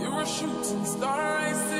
You're a shooting star, I see,